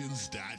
Productions.com.